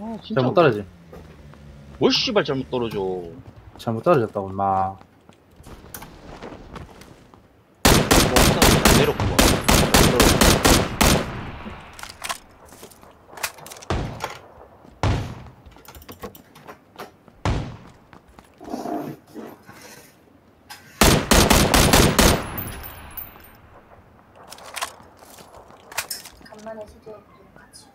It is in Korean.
아, 진짜. 잘못 떨어지. 뭘 씨발 잘못 떨어져. 잘못 떨어졌다, 엄마. 뭐, 옥상 잘 내렸고 간만에 시도해보도록 하죠.